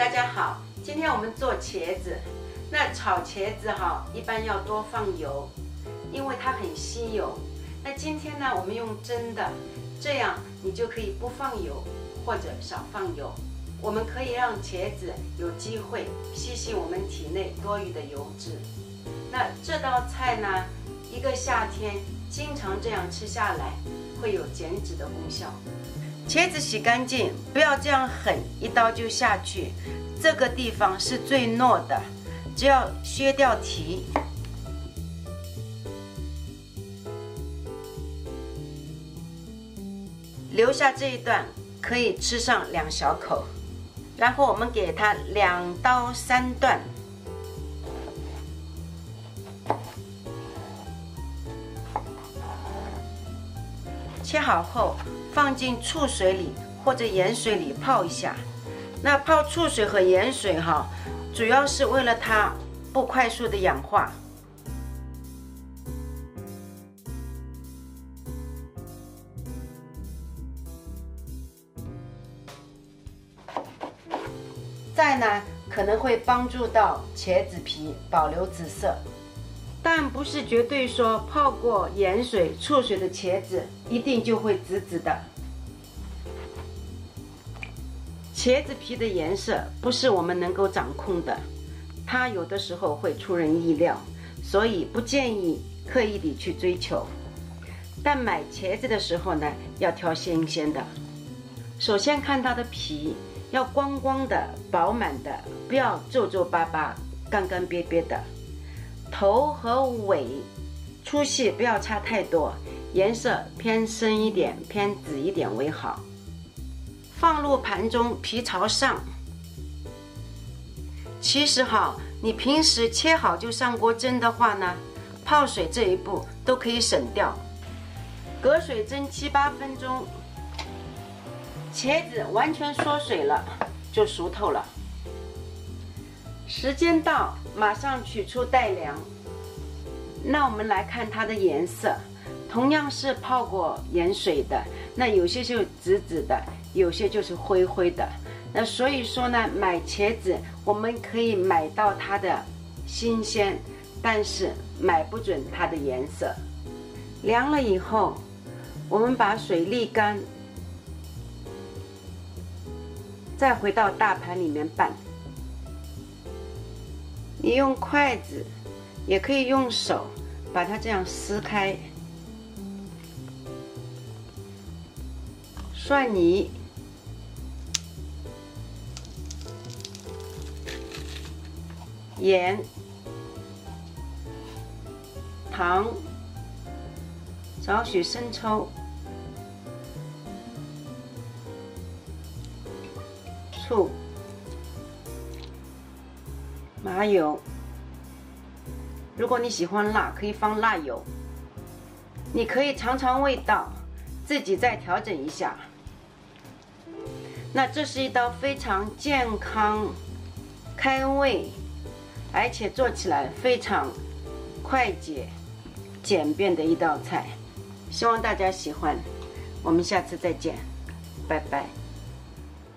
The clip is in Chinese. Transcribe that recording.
大家好，今天我们做茄子。那炒茄子哈，一般要多放油，因为它很吸油。那今天呢，我们用蒸的，这样你就可以不放油或者少放油。我们可以让茄子有机会吸吸我们体内多余的油脂。那这道菜呢，一个夏天经常这样吃下来，会有减脂的功效。茄子洗干净，不要这样狠，一刀就下去。这个地方是最糯的，只要削掉皮，留下这一段可以吃上两小口。然后我们给它两刀三段，切好后。放进醋水里或者盐水里泡一下。那泡醋水和盐水哈，主要是为了它不快速的氧化。再呢，可能会帮助到茄子皮保留紫色。但不是绝对说泡过盐水、醋水的茄子一定就会紫紫的。茄子皮的颜色不是我们能够掌控的，它有的时候会出人意料，所以不建议刻意地去追求。但买茄子的时候呢，要挑新鲜的。首先看它的皮要光光的、饱满的，不要皱皱巴巴、干干瘪瘪的。头和尾粗细不要差太多，颜色偏深一点、偏紫一点为好。放入盘中，皮朝上。其实哈，你平时切好就上锅蒸的话呢，泡水这一步都可以省掉。隔水蒸七八分钟，茄子完全缩水了，就熟透了。时间到，马上取出待凉。那我们来看它的颜色，同样是泡过盐水的，那有些就紫紫的，有些就是灰灰的。那所以说呢，买茄子我们可以买到它的新鲜，但是买不准它的颜色。凉了以后，我们把水沥干，再回到大盘里面拌。你用筷子，也可以用手把它这样撕开。蒜泥、盐、糖、少许生抽、醋。麻油，如果你喜欢辣，可以放辣油。你可以尝尝味道，自己再调整一下。那这是一道非常健康、开胃，而且做起来非常快捷、简便的一道菜。希望大家喜欢，我们下次再见，拜拜。